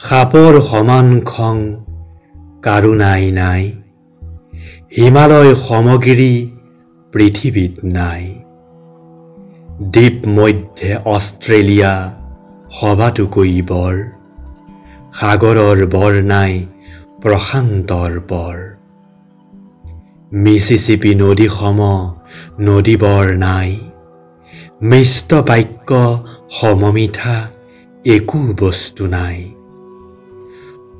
সাপৰ সমান খং কাৰো নাই নাই। হিমালয় সমগিৰি পৃথিৱীত নাই। দ্বীপ মধ্যে অষ্ট্ৰেলিয়া সবাতোকৈ বৰ। সাগৰৰ বৰ নাই প্ৰশান্তৰ বৰ। মিচিচিপি নদী সম নদী বৰ নাই। মিষ্ট বাক্য সমমিঠা একো বস্তু নাই।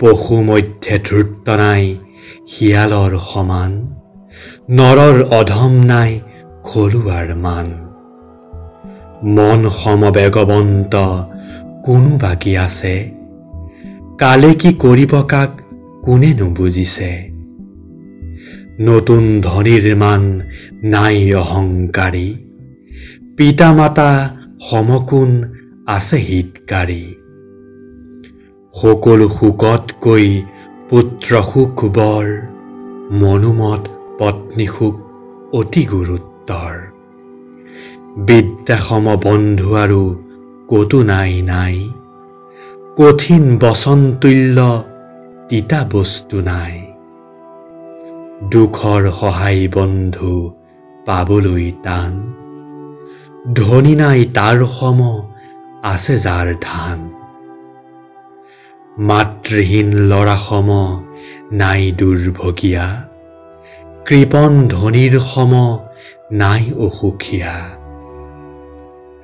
পশু মধ্যে ধূৰ্ত নাই শিয়ালৰ সমান। নৰৰ অধম নাই খলুৱাৰ মান। মন সমবেগৱন্ত কোনো বাকী আছে। কালে কি কৰিব কাক কোনে নুবুজিছে। নতুন ধনীৰ মান নাই অহংকাৰী। পিতা মাতা সমকোণ আছে হিতকাৰী। সকলো সুখতকৈ পুত্ৰ সুখ বৰ মনোমত পত্নী সুখ অতি গুৰুত্বৰ বিদ্যাসম বন্ধু আৰু ক'তো নাই নাই। কঠিন বচন তুল্য তিতা বস্তু নাই। দুখৰ সহায় বন্ধু পাবলৈ টান। ধনী নাই তাৰ সম আছে যাৰ ধান। মাতৃহীন ল'ৰা সম নাই দুৰ্ভগীয়া। কৃপণ ধনীৰ সম নাই অসুখীয়া।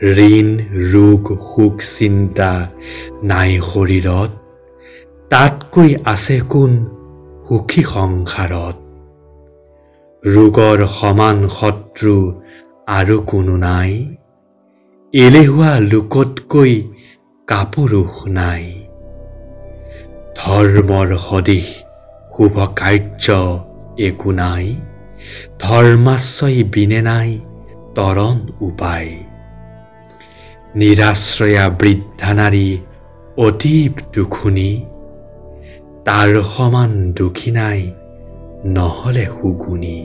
ঋণ ৰোগ সুখ চিন্তা নাই শৰীৰত। তাতকৈ আছে কোন সুখী সংসাৰত? ৰোগৰ সমান শত্ৰু আৰু কোনো নাই। এলেহুৱা লোকতকৈ কাপুৰুষ নাই। ধৰ্মৰ সদিশ শুভ কাৰ্য একো নাই ধৰ্মাশ্ৰয় বিনে নাই তৰণ উপায়। নিৰাশ্ৰয়া বৃদ্ধা নাৰী অতীব দুখুনি তাৰ সমান দুখী নাই নহ'লে সুগুণী।